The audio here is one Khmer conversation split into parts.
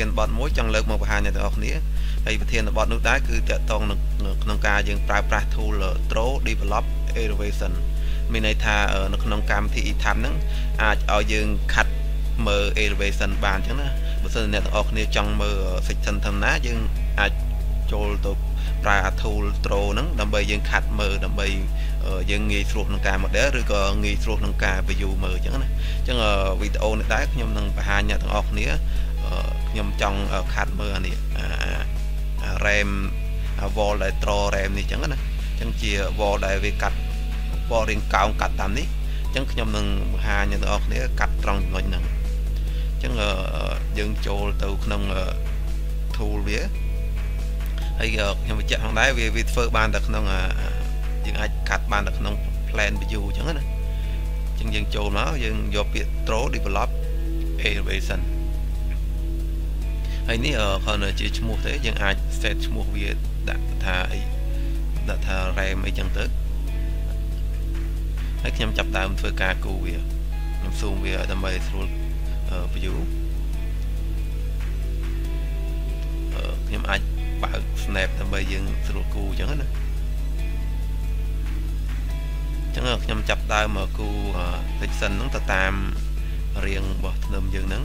ធានបទមួយចង់លើកមកបង្ហាញអ្នកទាំងអស់គ្នាហើយប្រធានបទនោះដែរគឺតកតងក្នុងការយើងប្រើប្រាស់ tool Throw Develop Elevation មានន័យថានៅក្នុងកម្មវិធី ETAP ហ្នឹងអាចឲ្យយើងខាត់មើល elevation បានអញ្ចឹងណាបើសិនអ្នកទាំងអស់គ្នាចង់មើល section ធម្មតាយើងអាចចូលទៅប្រើ tool throw ហ្នឹងដើម្បីយើងខាត់មើលដើម្បីយើងងាយស្រួលក្នុងការ model ឬក៏ងាយស្រួលក្នុងការ view មើលអញ្ចឹងណាអញ្ចឹងវីដេអូនេះដែរខ្ញុំនឹងបង្ហាញអ្នកទាំងអស់គ្នា ខ្ញុំចង់ខាត់មើលអានេះ RAM wall ដែល draw RAM នេះអញ្ចឹងណាអញ្ចឹងជា wall ដែលវាកាត់ wall រៀងកោងកាត់តាមនេះអញ្ចឹងខ្ញុំនឹងបង្ហាញអ្នកទាំងអស់គ្នាកាត់ត្រង់ចំណុចហ្នឹងអញ្ចឹងយើងចូលទៅក្នុង tool វាហើយខ្ញុំបញ្ជាក់ផងដែរវាវាធ្វើបានតែក្នុងយើងអាចកាត់បានតែក្នុង plan view អញ្ចឹងណាអញ្ចឹងយើងចូលមកយើងយកពាក្យ throw develop elevation ហើយនេះគ្រាន់តែជាឈ្មោះទេយើងអាច set ឈ្មោះវាដាក់ថាអីដាក់ថា RAM អីចឹងទៅហើយខ្ញុំចាប់ដើមធ្វើការគូវាខ្ញុំស៊ូមវាដើម្បីស្រួល view ខ្ញុំអាចបើក snap ដើម្បីយើងស្រួលគូអញ្ចឹងណាអញ្ចឹងខ្ញុំចាប់ដើមមកគូ section ហ្នឹងទៅតាមរៀងរបស់ធ្នឹមយើងហ្នឹង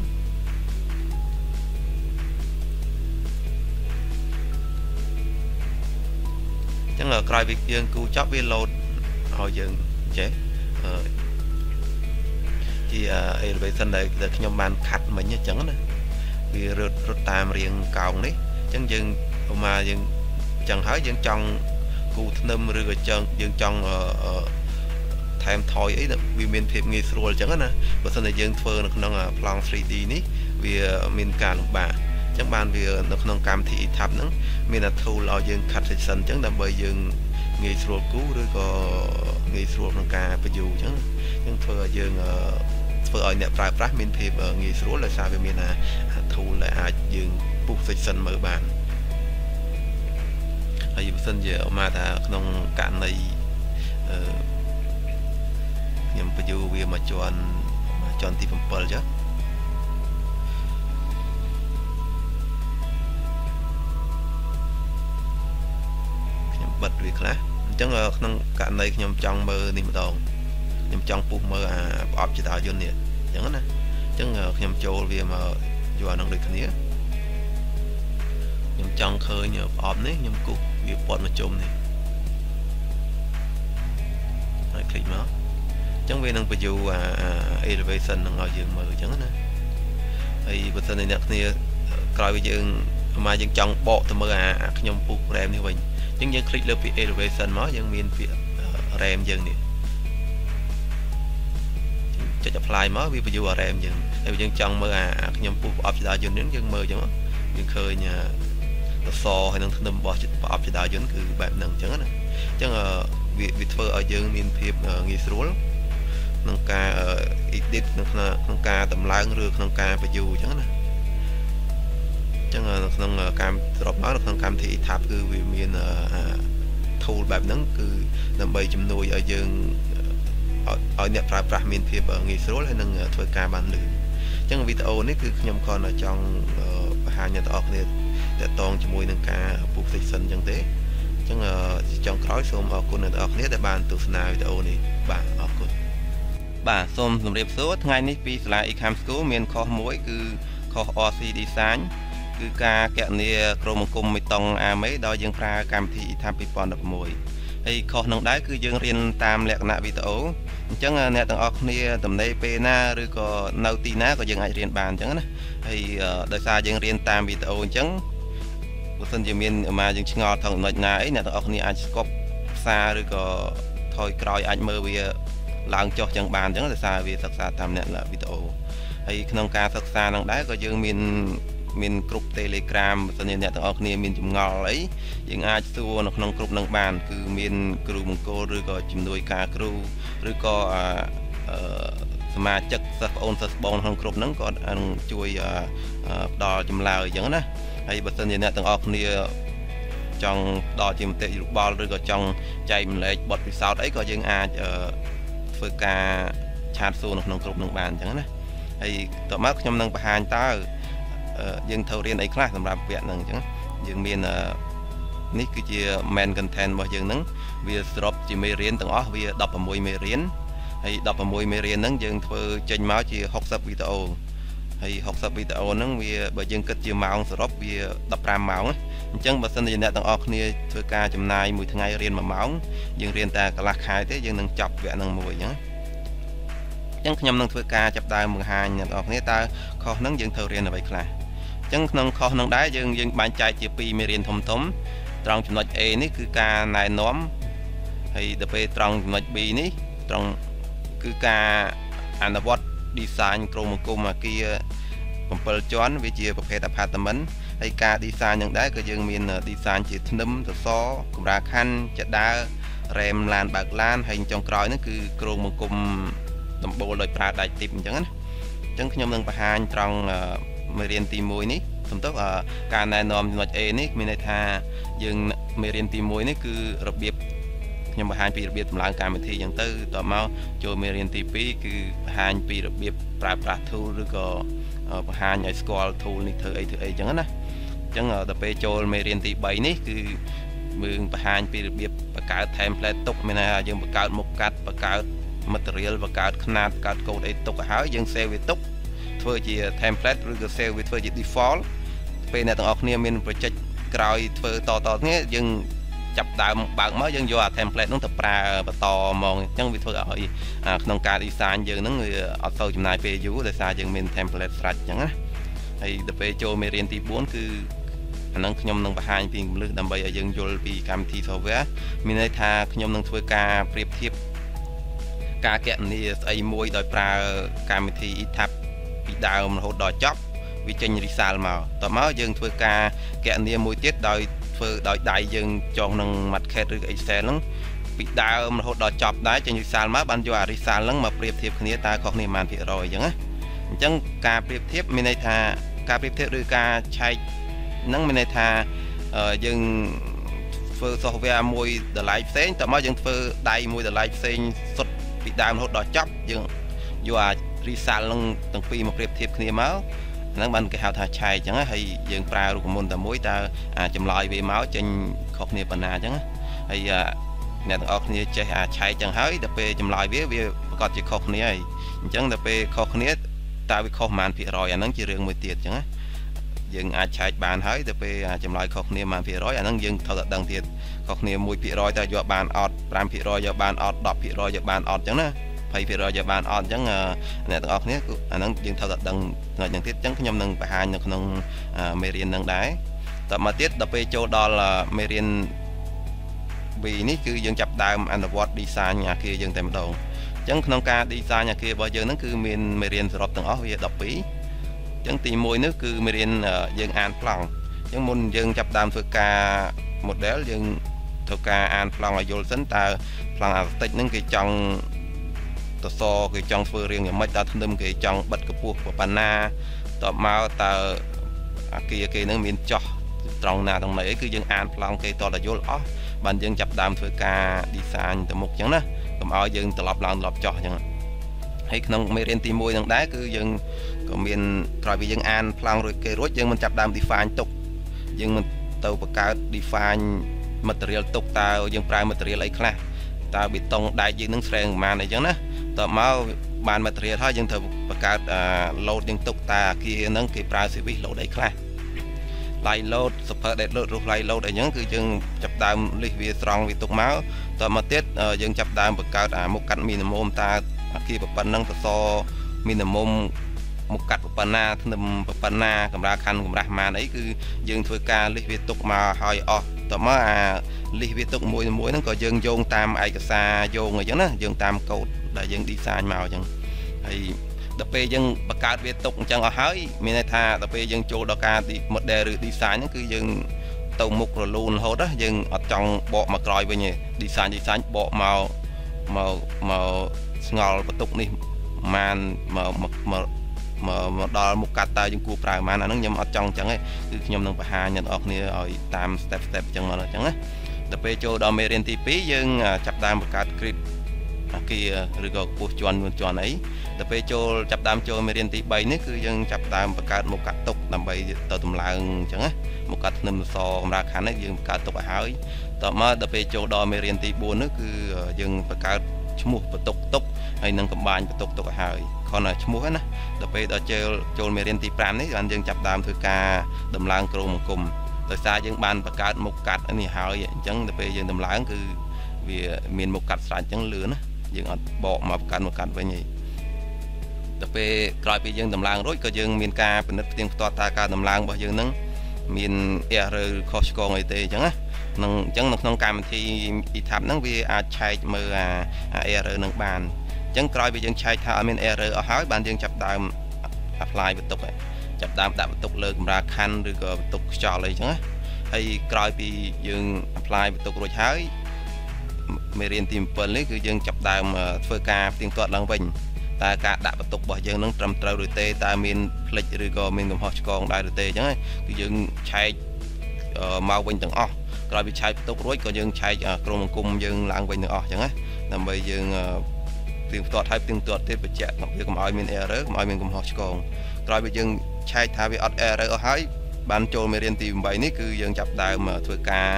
អញ្ចឹងក្រោយពីយើងគូចប់វា load ឲ្យយើងចេះជា elevation ដែលខ្ញុំបានខាត់មិញអញ្ចឹងណាវារត់រត់តាមរៀងកោងនេះអញ្ចឹងយើងឧមាយើងអញ្ចឹងហើយយើងចង់គូធ្នឹមឬក៏ចង់យើងចង់ថែមថយអីវាមានភាពងាយស្រួលអញ្ចឹងណាបើមិនតែយើងធ្វើនៅក្នុងប្លង់ 3D នេះវាមានការលំបាកអញ្ចឹងបានវានៅក្នុងកម្មវិធី ETAP ហ្នឹងមាន tool ឲ្យយើង cut section អញ្ចឹងដើម្បីយើងងាយស្រួលគូឬក៏ងាយស្រួលក្នុងការបញ្យូអញ្ចឹងអញ្ចឹងធ្វើឲ្យយើងធ្វើឲ្យអ្នកប្រើប្រាស់មានភាពងាយស្រួលដោយសារវាមានអា tool ដែលអាចយើងពុះ section មើលបានហើយបើសិនជាមកថាក្នុងករណីអឺខ្ញុំបញ្យូវាមកជាន់មកជាន់ទី7ចុះខ្បិទវាខ្លះអញ្ចឹងក្នុងករណីខ្ញុំចង់មើលនេះម្ដងខ្ញុំចង់ពុះមើលអាប្រអប់ចតាយន្តនេះអញ្ចឹងណាអញ្ចឹងខ្ញុំចូលវាមកយកអានឹងដូចគ្នាខ្ញុំចង់ឃើញប្រអប់នេះខ្ញុំគូសវាពាត់មកជុំនេះហើយคลิกមកអញ្ចឹងវានឹងបញ្យូអា elevation នឹងឲ្យយើងមើលអញ្ចឹងណាហើយបើសិនជាអ្នកគ្នាក្រោយយើងមកយើងចង់បកទៅមើលអាខ្ញុំពុះ RAM នេះវិញអញ្ ចឹងយើងคลิกលើពាក្យ elevation មកយើងមានពាក្យ RAM យើងនេះចុច apply មកវាបញ្យូ RAM យើងហើយយើងចង់មើលអាខ្ញុំពុះប្រអប់ចដាយន្តនេះយើងមើលអញ្ចឹងយើងឃើញសសហើយនឹងធ្នឹមរបស់ប្រអប់ចដាយន្តគឺបែបហ្នឹងអញ្ចឹងណាអញ្ចឹងវាវាធ្វើឲ្យយើងមានភាពងាយស្រួលក្នុងការ edit ក្នុងក្នុងការតម្លើងឬក្នុងការបញ្យូអញ្ចឹងណាអញ្ ចឹងក្នុងកម្មស្របមកនៅក្នុងកម្មវិធី ETAP គឺវាមាន tool បែបហ្នឹងគឺដើម្បីជំនួយឲ្យយើងឲ្យអ្នកប្រើប្រាស់មានភាពងាយស្រួលហើយនឹងធ្វើការបានលឿនអញ្ចឹងវីដេអូនេះគឺខ្ញុំគ្រាន់តែចង់បង្ហាញអ្នកទាំងអស់គ្នាតកតងជាមួយនឹងការពុះ section អញ្ចឹងទេអញ្ចឹងចុងក្រោយសូមអរគុណអ្នកទាំងអស់គ្នាដែលបានទស្សនាវីដេអូនេះបាទអរគុណបាទសូមជម្រាបសួរថ្ងៃនេះពីសាលា Ecam School មានខុសមួយគឺខុស RC Design គឺការកណនីក្រុមអង្គមមេតុងអាមេដោយយើងប្រើកម្មវិធី ETAM 2016ហើយខុសនឹងដែរគឺយើងរៀនតាមលក្ខណៈវីដេអូអញ្ចឹងអ្នកទាំងអស់គ្នាតំណេពេលណាឬក៏នៅទីណាក៏យើងអាចរៀនបានអញ្ចឹងណាហើយដោយសារយើងរៀនតាមវីដេអូអញ្ចឹងបើសិនជាមានអាយើងឆ្ងល់ថងចំណុចណាអីអ្នកទាំងអស់គ្នាអាចស្គប់ផ្សារឬក៏ថយក្រោយអាចមើលវាឡើងចុះចឹងបានអញ្ចឹងដោយសារវាសិក្សាតាមអ្នកវីដេអូហើយក្នុងការសិក្សានឹងដែរក៏យើងមាន មានក្រុម Telegram បើសិនជាអ្នកទាំងអស់គ្នាមានចម្ងល់អីយើងអាចសួរនៅក្នុងក្រុមនឹងបាន គឺមានគ្រូមង្គលឬក៏ជំនួយការគ្រូឬក៏សមាជិកសិស្សប្អូនសិស្សបងក្នុងក្រុមហ្នឹងក៏នឹងជួយផ្ដល់ចម្លើយអញ្ចឹងណាហើយបើសិនជាអ្នកទាំងអស់គ្នាចង់ដល់ជាមតិយោបល់ឬក៏ចង់ចែកម្លែកបទពិសោធន៍អីក៏យើងអាចធ្វើការឆាតសួរនៅក្នុងក្រុមនឹងបានអញ្ចឹងណាហើយតោះមកខ្ញុំនឹងបង្ហាញតើ យើងត្រូវរៀនអីខ្លះសម្រាប់វគ្គហ្នឹងអញ្ចឹងយើងមាននេះគឺជា main content របស់យើងហ្នឹងវាសរុបជាមេរៀនទាំងអស់វា16មេរៀនហើយ16មេរៀនហ្នឹងយើងធ្វើចេញមកជា60វីដេអូហើយ60វីដេអូហ្នឹងវាបើយើងគិតជាម៉ោងសរុបវា15ម៉ោងអញ្ចឹងបើសិនជាអ្នកទាំងអស់គ្នាធ្វើការចំណាយមួយថ្ងៃរៀន1ម៉ោងយើងរៀនតែកន្លះខែទេយើងនឹងចប់វគ្គហ្នឹងមួយអញ្ចឹងអញ្ចឹងខ្ញុំនឹងធ្វើការចាប់ដើមបង្ហាញអ្នកទាំងអស់គ្នាតើខុសហ្នឹងយើងត្រូវរៀនអ្វីខ្លះ អញ្ចឹងក្នុងខុសហ្នឹងដែរយើងយើងបែងចែកជា2មេរៀនធំធំត្រង់ចំណុច A នេះគឺការណែនាំហើយទៅពេលត្រង់ចំណុច B នេះត្រង់គឺការអនុវត្ត design ក្រុមអង្គមអាគារ7ជាន់វាជាប្រភេទ apartment ហើយការ design នឹងដែរក៏យើងមាន design ជាធ្នឹមសសរកម្រាលខណ្ឌចដើរ៉ែមឡានបើកឡានហើយចុងក្រោយហ្នឹងគឺក្រុមអង្គមដំបូលដោយប្រើដាច់ទីបអញ្ចឹងណាអញ្ចឹងខ្ញុំនឹងបង្ហាញត្រង់ មេរៀនទី1នេះសំទោសការណែនាំចំណុច A នេះមានន័យថាយើងមេរៀនទី1នេះគឺរបៀបខ្ញុំបង្ហាញពីរបៀបតម្លើងកម្មវិធីអញ្ចឹងទៅតមកចូលមេរៀនទី2គឺបង្ហាញពីរបៀបប្រើប្រាស់ tool ឬក៏បង្ហាញឲ្យស្គាល់ tool នេះធ្វើអីធ្វើអីអញ្ចឹងណាអញ្ចឹងដល់ពេលចូលមេរៀនទី3នេះគឺយើងបង្ហាញពីរបៀបបង្កើត template ទុកមានន័យថាយើងបង្កើតមុខកាត់បង្កើត material បង្កើតຂະຫນាតបង្កើតកូដអីទុកឲ្យហើយយើង save វាទុក ធ្វើជា template ឬក៏ save វាធ្វើជា default ពេលអ្នកទាំងអស់គ្នាមាន project ក្រោយធ្វើតតគ្នាយើងចាប់ដើមបើកមកយើងយកអា template នោះទៅប្រើបន្តមកអញ្ចឹងវាធ្វើឲ្យក្នុងការ design យើងហ្នឹងវាអត់សូវចំណាយពេលយូរដោយសារយើងមាន template ស្រេចអញ្ចឹងណាហើយដល់ពេលចូលមេរៀនទី4គឺអាហ្នឹងខ្ញុំនឹងបង្ហាញពីគន្លឹះដើម្បីឲ្យយើងយល់ពីកម្មវិធី software មានន័យថាខ្ញុំនឹងធ្វើការប្រៀបធៀបការកណនីស្អីមួយដោយប្រើកម្មវិធី ETAP ពី ដើមរហូតដល់ចប់វាចេញ result មកតមកយើងធ្វើការកណនីមួយទៀតដោយធ្វើដោយដៃយើងចងនឹង market ឬ Excel ហ្នឹងពីដើមរហូតដល់ចប់ដែរចេញ result មកបានយកអា result ហ្នឹងមកប្រៀបធៀបគ្នាតើខុសគ្នាប៉ុន្មានភាគរយអញ្ចឹងណាអញ្ចឹងការប្រៀបធៀបមានន័យថាការប្រៀបធៀបឬការឆែកហ្នឹងមានន័យថាយើងធ្វើ software មួយតម្លៃផ្សេងតើមកយើងធ្វើដៃមួយតម្លៃផ្សេងសុទ្ធពីដើមរហូតដល់ចប់យើងយកអា result ហ្នឹងទាំងពីរមកប្រៀបធៀបគ្នាមកហ្នឹងបានគេហៅថាឆែកអញ្ចឹងហើយយើងប្រើរូបមន្តតែមួយតើចម្លើយវាមកចេញខុសគ្នាប៉ុណ្ណាអញ្ចឹងហើយអ្នកទាំងអស់គ្នាចេះអាឆែកចឹងហើយដល់ពេលចម្លើយវាវាប្រកាសជាខុសគ្នាហើយអញ្ចឹងដល់ពេលខុសគ្នាតើវាខុសប្រហែលភាគរយអាហ្នឹងជារឿងមួយទៀតអញ្ចឹងណាយើងអាចឆែកបានហើយទៅពេលចម្លើយខុសគ្នាប៉ុន្មានភាគរយអាហ្នឹងយើងត្រូវតែដឹងទៀតខុសគ្នា1%តើយកបានអត់5%យកបានអត់10%យកបានអត់អញ្ចឹងណា 20%យកបានអត់អញ្ចឹងអ្នកទាំងអស់គ្នាអាហ្នឹងយើងត្រូវតែដឹងចំណុចហ្នឹងទៀតអញ្ចឹងខ្ញុំនឹងបង្ហាញនៅក្នុងមេរៀនហ្នឹងដែរតមកទៀតដល់ពេលចូលដល់មេរៀន V នេះគឺយើងចាប់ដើមអនុវត្ត design អាគារយើងតែម្ដងអញ្ចឹងក្នុងការ design អាគាររបស់យើងហ្នឹងគឺមានមេរៀនសរុបទាំងអស់វា12អញ្ចឹងទី1នេះគឺមេរៀនយើងអានប្លង់អញ្ចឹងមុនយើងចាប់ដើមធ្វើការ model យើងធ្វើការអានប្លង់ឲ្យយល់សិនតើប្លង់អាស្តិចហ្នឹងគេចង់ សសរគេចង់ធ្វើរៀងយ៉ាងម៉េចតើធ្នឹមគេចង់បិទកម្ពស់ប៉ុណ្ណាតបមកតើអាគារគេនឹងមានចោះត្រង់ណាត្រង់ណីអីគឺយើងអានប្លង់គេតតយល់អស់បានយើងចាប់ដើមធ្វើការ design ទៅមុខអញ្ចឹងណាកុំឲ្យយើងត្រឡប់ឡើងត្រឡប់ចោះអញ្ចឹងហើយក្នុងមេរៀនទី1នឹងដែរគឺយើងក៏មានក្រោយពីយើងអានប្លង់រួចគេរួចយើងមិនចាប់ដើម define ទុកយើងមិនទៅបង្កើត define material ទុកតើយើងប្រើ material អីខ្លះតើបេតុងដែកយើងនឹងស្រែងប្រហែលអីចឹងណា តមកបាន material ហើយយើងត្រូវបង្កើត load យើងទុកតាអាគារហ្នឹងគេប្រើ service load អីខ្លះ line load super dead load រូប line load អីហ្នឹងគឺយើងចាប់ដើមលិះវាស្រង់វាទុកមកតមកទៀតយើងចាប់ដើមបង្កើតអាមុខកាត់ minimum តាអាគារប៉ុណ្ណឹងសសរ minimum មុខកាត់ប៉ុណ្ណាធ្នឹមប៉ុណ្ណាកម្រាលខណ្ឌកម្រាស់ម៉ានអីគឺយើងធ្វើការលិះវាទុកមកឲ្យអស់តមកអាលិះវាទុកមួយមួយហ្នឹងក៏យើងយោងតាមឯកសារយោងអញ្ចឹងណាយោងតាមកូដ ដែលយើង design មកអញ្ចឹងហើយដល់ពេលយើងបង្កើតវាទុកអញ្ចឹងអស់ហើយមានន័យថាដល់ពេលយើងចូលដល់ការ model ឬ design ហ្នឹងគឺយើងទៅមុខរលូនរហូតណាយើងអត់ចង់បកមកក្រោយវិញទេ design design បកមកមកមកស្ងល់បន្ទុកនេះប្រហែលមកមកមកមកដល់មុខកាត់តើយើងគួរប្រើប៉ុន្មានអាហ្នឹងខ្ញុំអត់ចង់អញ្ចឹងទេគឺខ្ញុំនឹងបង្ហាញអ្នកនរគ្នាឲ្យតាម step step អញ្ចឹងមកអញ្ចឹងណាដល់ពេលចូលដល់មេរៀនទី2យើងចាប់ដើមបង្កើត script អាគារឬក៏កម្ពស់ជាន់ជាន់អីទៅពេលចូលចាប់ដើមចូលមេរៀនទី3នេះគឺយើងចាប់ដើមបង្កើតមុខកាត់ទុកដើម្បីទៅតម្លើងអញ្ចឹងណាមុខកាត់ធ្នឹមសកម្រាលខណ្ឌនេះយើងបង្កើតទុកឲ្យហើយតមកដល់ពេលចូលដល់មេរៀនទី4នោះគឺយើងបង្កើតឈ្មោះបន្ទុកទុកហើយនឹងកំបាញបន្ទុកទុកឲ្យហើយគ្រាន់តែឈ្មោះណាដល់ពេលដល់ចូលចូលមេរៀនទី5នេះបានយើងចាប់ដើមធ្វើការដំឡើងក្រុមអង្គមដោយសារយើងបានបង្កើតមុខកាត់នេះហើយអញ្ចឹងដល់ពេលយើងដំឡើងគឺវាមានមុខកាត់ស្រាច់អញ្ចឹងលឿនណា យើងអត់បកមកបង្កើតមុខកាត់វិញទេដល់ពេលក្រោយពីយើងដំឡើងរួចក៏យើងមានការពិនិត្យផ្ទៀងផ្ទាត់ថាការដំឡើងរបស់យើងនឹងមាន error ឬខុសឆ្គងអីទេអញ្ចឹងណានឹងអញ្ចឹងនៅក្នុងកម្មវិធី ETAP ហ្នឹងវាអាចឆែកមើលអា error នឹងបានអញ្ចឹងក្រោយពីយើងឆែកថាអត់មាន error អស់ហើយបានយើងចាប់ដើម apply បន្ទុកចាប់ដើមដាក់បន្ទុកលើកម្រាលខណ្ឌឬក៏បន្ទុកខ្យល់អីចឹងណាហើយក្រោយពីយើង apply បន្ទុករួចហើយ មេរៀនទី7នេះគឺយើងចាប់ដើមធ្វើការផ្ទៀងផ្ទាត់ឡើងវិញតើការដាក់បន្ទុករបស់យើងនឹងត្រឹមត្រូវឬទេតើមានផ្លិចឬក៏មានកំហុសឆ្គងដែរឬទេអញ្ចឹងគឺយើងឆែកមកវិញទាំងអស់ក្រោយពីឆែកបន្ទុករួចក៏យើងឆែកក្រុមអង្គមយើងឡើងវិញទាំងអស់អញ្ចឹងណាដើម្បីយើងផ្ទៀងផ្ទាត់ហើយផ្ទៀងផ្ទាត់ទៀតបញ្ជាក់វាកុំឲ្យមាន error កុំឲ្យមានកំហុសឆ្គងក្រោយពីយើងឆែកថាវាអត់ error អស់ហើយបានចូលមេរៀនទី8នេះគឺយើងចាប់ដើមធ្វើការ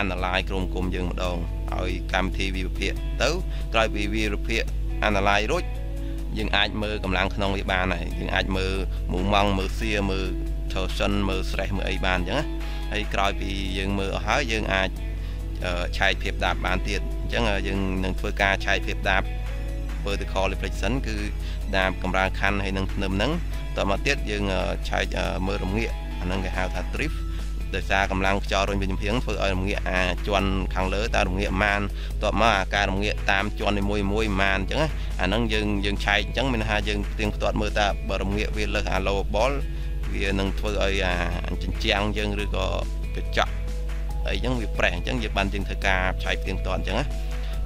analyze ក្រុមគុំយើងម្ដង ឲ្យកម្មវិធីវិភាគទៅក្រោយពីវិភាគ analyze រួចយើងអាចមើលកម្លាំងក្នុងវាបានហើយយើងអាចមើលមុំម៉ង់មើលសៀមើល torsion មើល stress មើលអីបានអញ្ចឹងណាហើយក្រោយពីយើងមើលអស់ហើយយើងអាចឆែកភាពដាបបានទៀតអញ្ចឹងយើងនឹងធ្វើការឆែកភាពដាប vertical reflection គឺដាបកម្រាលខណ្ឌហើយនឹងធ្នឹមហ្នឹងតមកទៀតយើងឆែកមើលរងាកអាហ្នឹងគេហៅថា drift ដោយសារកម្លាំងខ្យល់រុញវិញចំហៀងធ្វើឲ្យរងាកអាចន់ខាងលើតើរងាកម៉ានតបមកអាការរងាកតាមជាន់នីមួយមួយម៉ានអញ្ចឹងអាហ្នឹងយើងយើងឆែកអញ្ចឹងមានថាយើងផ្ទៀងផ្ទាត់មើលតើបើរងាកវាលើសអា low ball វានឹងធ្វើឲ្យអាចិញ្ចាំងយើងឬក៏កញ្ចក់អីអញ្ចឹងវាប្រេះអញ្ចឹងយើងបានយើងធ្វើការឆែកផ្ទៀងផ្ទាត់អញ្ចឹងណា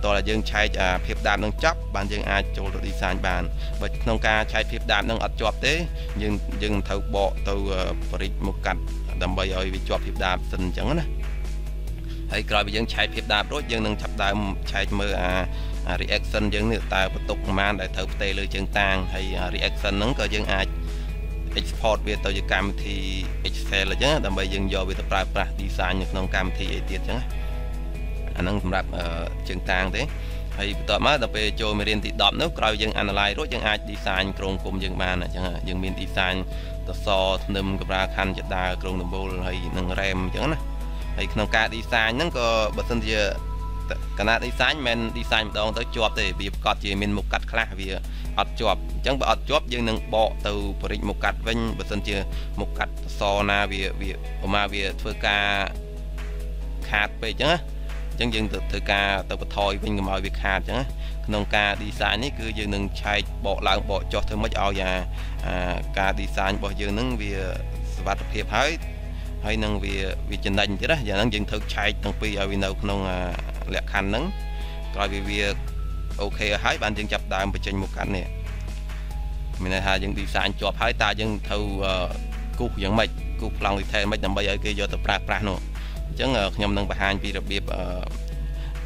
តើយើងឆែកភាពដាបនឹងចប់បានយើងអាចចូលទៅ design បានបើក្នុងការឆែកភាពដាបនឹងអត់ជាប់ទេយើងយើងមិនត្រូវបកទៅបរិចមកកាត់ដើម្បីឲ្យវាជាប់ភាពដាបសិនអញ្ចឹងណាហើយក្រោយពីយើងឆែកភាពដាបរួចយើងនឹងចាប់ដើមឆែកមើលអា reaction យើងនេះតើបន្ទុកប្រមាណដែលត្រូវផ្ទេរលើជើងតាងហើយ reaction ហ្នឹងក៏យើងអាច export វាទៅជាកម្មវិធី Excel អញ្ចឹងដើម្បីយើងយកវាទៅប្រើប្រាស់ design នៅក្នុងកម្មវិធីអីទៀតអញ្ចឹង អាហ្នឹងសម្រាប់ជើងតាងទេហើយបន្ទាប់មកដល់ពេលចូលមេរៀនទី10នោះក្រោយយើង analyze រួចយើងអាច design ក្រុមគុំយើងបានអញ្ចឹងយើងមាន design សសធ្នឹមកម្រាលខណ្ឌចដាក្រុងដំបូលហើយនឹង RAM អញ្ចឹងណាហើយក្នុងការ design ហ្នឹងក៏បើសិនជាកណា design មិនមែន design ម្ដងទៅជាប់ទេវាប្រកាសជាមានមុខកាត់ខ្លះវាអត់ជាប់អញ្ចឹងបើអត់ជាប់យើងនឹងបកទៅបរិចមុខកាត់វិញបើសិនជាមុខកាត់សណាវាវាប្រមាវាធ្វើការខាតពេកអញ្ចឹងណា អញ្ចឹងយើងទៅធ្វើការទៅបន្ថយវិញកុំឲ្យវាខាតអញ្ចឹងណាក្នុងការ design នេះគឺយើងនឹងឆែកបកឡើងបកចុះធ្វើម៉េចឲ្យអាការ design របស់យើងនឹងវាសុវត្ថិភាពហើយហើយនឹងវាវាចំណេញទៀតណាយ៉ាងហ្នឹងយើងត្រូវឆែកទាំងពីរឲ្យវានៅក្នុងលក្ខខណ្ឌហ្នឹងក្រោយពីវាអូខេហើយបានយើងចាប់ដើមបញ្ចេញមុខកាត់នេះមានន័យថាយើង design ជាប់ហើយតើយើងត្រូវគូសយ៉ាងម៉េចគូសប្លង់ detail ម៉េចដើម្បីឲ្យគេយកទៅប្រើប្រាស់នោះអញ្ចឹងខ្ញុំនឹងបង្ហាញពីរបៀប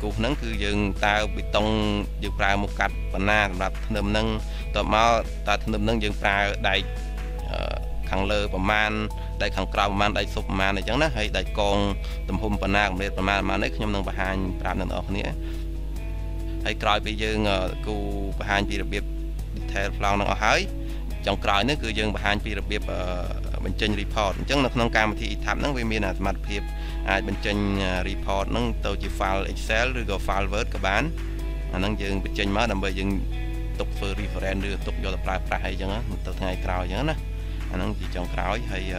គូសហ្នឹងគឺយើងតើប៊ីតុងយើងប្រើមុខកាត់បណ្ណាសម្រាប់ធ្នឹមហ្នឹងតមកតើធ្នឹមហ្នឹងយើងប្រើដែកខាងលើប្រមាណដែកខាងក្រៅប្រមាណដែកសុបប្រមាណអញ្ចឹងណាហើយដែកកងទំហំបណ្ណាកម្រិតប្រមាណប្រមាណនេះខ្ញុំនឹងបង្ហាញប្រាប់អ្នកនរគ្នាហើយក្រោយពីយើងគូបង្ហាញពីរបៀប detail ប្លង់នឹងអស់ហើយចុងក្រោយនេះគឺយើងបង្ហាញពីរបៀបបញ្ចេញ report អញ្ចឹងនៅក្នុងកម្មវិធី ETAP ហ្នឹងវាមានសមត្ថភាព អាចបញ្ចេញ report ហ្នឹងទៅជា file Excel ឬក៏ file Word ក៏បានអាហ្នឹងយើងបញ្ចេញមកដើម្បីយើងទុកធ្វើ reference ឬទុកយកទៅប្រើប្រាស់អីចឹងទៅថ្ងៃក្រោយចឹងណាអាហ្នឹងជាចុងក្រោយហើយអ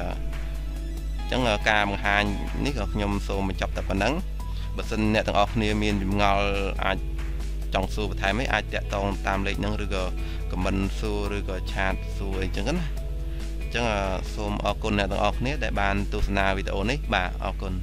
ញ្ចឹងការបង្ហាញនេះក៏ខ្ញុំសូមបញ្ចប់តែប៉ុណ្ណឹងបើសិនអ្នកទាំងអស់គ្នាមានចម្ងល់អាចចង់សួរបន្ថែមអីអាចតាក់ទងតាមលេខហ្នឹងឬក៏ខមមិនសួរឬក៏ឆាតសួរអីចឹងណាអញ្ចឹងសូមអរគុណអ្នកទាំងអស់គ្នាដែលបានទស្សនាវីដេអូនេះបាទអរគុណ